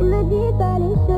Imagine pas les choses